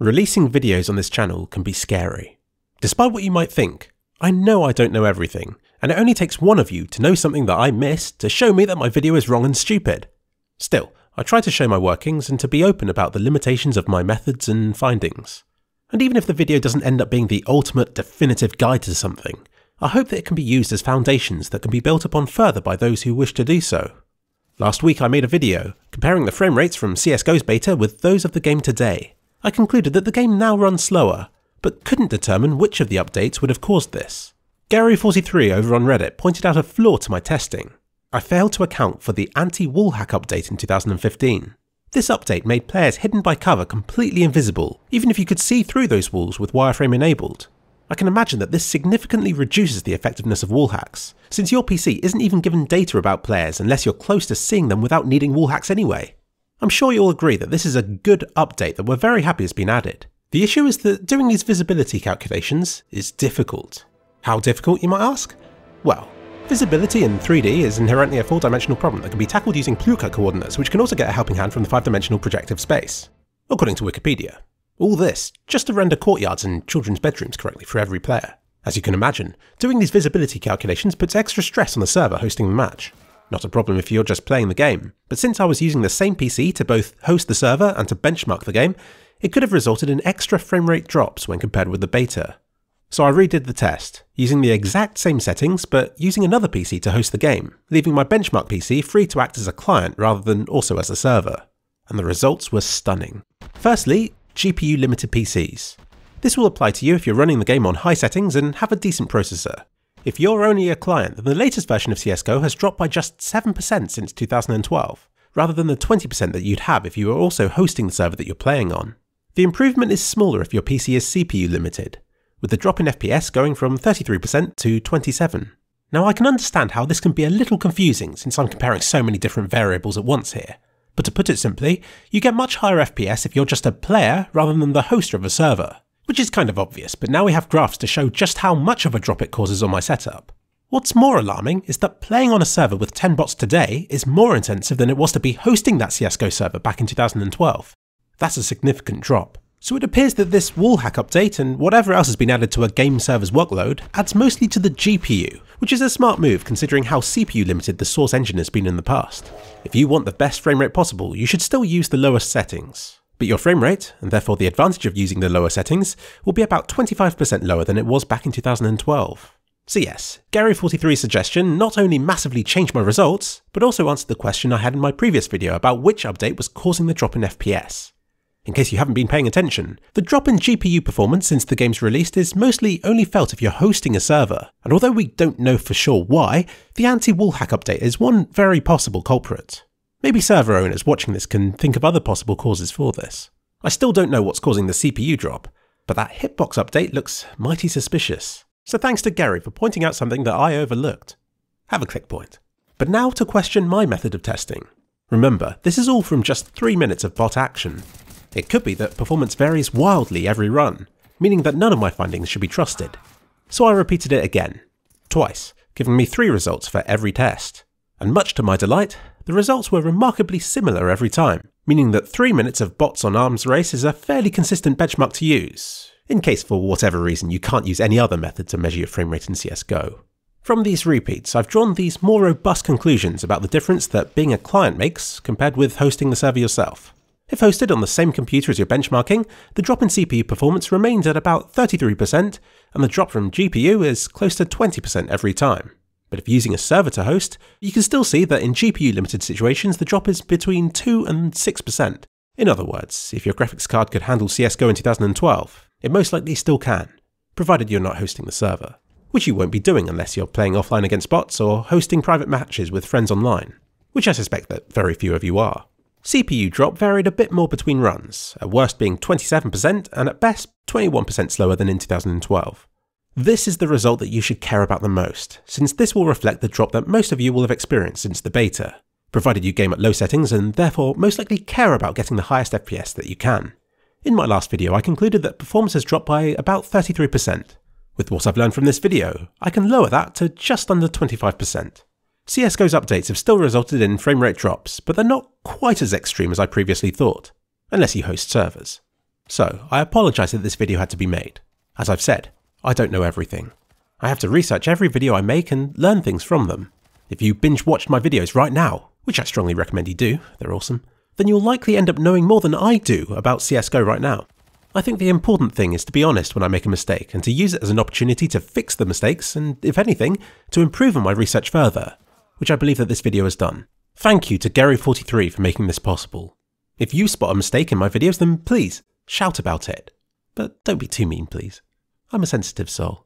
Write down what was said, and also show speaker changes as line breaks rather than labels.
Releasing videos on this channel can be scary. Despite what you might think, I know I don't know everything, and it only takes one of you to know something that I missed to show me that my video is wrong and stupid. Still, I try to show my workings and to be open about the limitations of my methods and findings. And even if the video doesn't end up being the ultimate definitive guide to something, I hope that it can be used as foundations that can be built upon further by those who wish to do so. Last week I made a video comparing the frame rates from CSGO's beta with those of the game today, I concluded that the game now runs slower, but couldn't determine which of the updates would have caused this. Geri43 over on Reddit pointed out a flaw to my testing. I failed to account for the anti-wall hack update in 2015. This update made players hidden by cover completely invisible, even if you could see through those walls with wireframe enabled. I can imagine that this significantly reduces the effectiveness of wall hacks, since your PC isn't even given data about players unless you're close to seeing them without needing wall hacks anyway. I'm sure you'll agree that this is a good update that we're very happy has been added. The issue is that doing these visibility calculations is difficult. How difficult, you might ask? Well, visibility in 3D is inherently a four-dimensional problem that can be tackled using Plücker coordinates, which can also get a helping hand from the five-dimensional projective space. According to Wikipedia. All this, just to render courtyards and children's bedrooms correctly for every player. As you can imagine, doing these visibility calculations puts extra stress on the server hosting the match. Not a problem if you're just playing the game, but since I was using the same PC to both host the server and to benchmark the game, it could have resulted in extra frame rate drops when compared with the beta. So I redid the test, using the exact same settings but using another PC to host the game, leaving my benchmark PC free to act as a client rather than also as a server. And the results were stunning. Firstly, GPU limited PCs. This will apply to you if you're running the game on high settings and have a decent processor. If you're only a client, then the latest version of CSGO has dropped by just 7% since 2012, rather than the 20% that you'd have if you were also hosting the server that you're playing on. The improvement is smaller if your PC is CPU limited, with the drop in FPS going from 33% to 27. Now I can understand how this can be a little confusing since I'm comparing so many different variables at once here, but to put it simply, you get much higher FPS if you're just a player rather than the hoster of a server which is kind of obvious, but now we have graphs to show just how much of a drop it causes on my setup. What's more alarming is that playing on a server with 10 bots today is more intensive than it was to be hosting that CSGO server back in 2012. That's a significant drop. So it appears that this wallhack update and whatever else has been added to a game server's workload adds mostly to the GPU, which is a smart move considering how CPU limited the source engine has been in the past. If you want the best frame rate possible, you should still use the lowest settings. But your frame rate, and therefore the advantage of using the lower settings, will be about 25% lower than it was back in 2012. So yes, Geri43's suggestion not only massively changed my results, but also answered the question I had in my previous video about which update was causing the drop in FPS. In case you haven't been paying attention, the drop in GPU performance since the game's released is mostly only felt if you're hosting a server, and although we don't know for sure why, the anti-wallhack update is one very possible culprit. Maybe server owners watching this can think of other possible causes for this. I still don't know what's causing the CPU drop, but that hitbox update looks mighty suspicious. So thanks to Geri for pointing out something that I overlooked. Have a click point. But now to question my method of testing. Remember, this is all from just 3 minutes of bot action. It could be that performance varies wildly every run, meaning that none of my findings should be trusted. So I repeated it again, twice, giving me 3 results for every test. And much to my delight, the results were remarkably similar every time, meaning that 3 minutes of bots on arms race is a fairly consistent benchmark to use, in case for whatever reason you can't use any other method to measure your frame rate in CSGO. From these repeats, I've drawn these more robust conclusions about the difference that being a client makes compared with hosting the server yourself. If hosted on the same computer as you're benchmarking, the drop in CPU performance remains at about 33%, and the drop from GPU is close to 20% every time. But if using a server to host, you can still see that in GPU limited situations the drop is between 2 and 6%. In other words, if your graphics card could handle CSGO in 2012, it most likely still can, provided you're not hosting the server. Which you won't be doing unless you're playing offline against bots or hosting private matches with friends online, which I suspect that very few of you are. CPU drop varied a bit more between runs, at worst being 27% and at best 21% slower than in 2012. This is the result that you should care about the most, since this will reflect the drop that most of you will have experienced since the beta, provided you game at low settings and therefore most likely care about getting the highest FPS that you can. In my last video I concluded that performance has dropped by about 33%. With what I've learned from this video, I can lower that to just under 25%. CSGO's updates have still resulted in frame rate drops, but they're not quite as extreme as I previously thought, unless you host servers. So, I apologise that this video had to be made. As I've said, I don't know everything. I have to research every video I make and learn things from them. If you binge watched my videos right now, which I strongly recommend you do, they're awesome, then you'll likely end up knowing more than I do about CSGO right now. I think the important thing is to be honest when I make a mistake and to use it as an opportunity to fix the mistakes and, if anything, to improve on my research further, which I believe that this video has done. Thank you to Geri43 for making this possible. If you spot a mistake in my videos, then please shout about it. But don't be too mean, please. I'm a sensitive soul.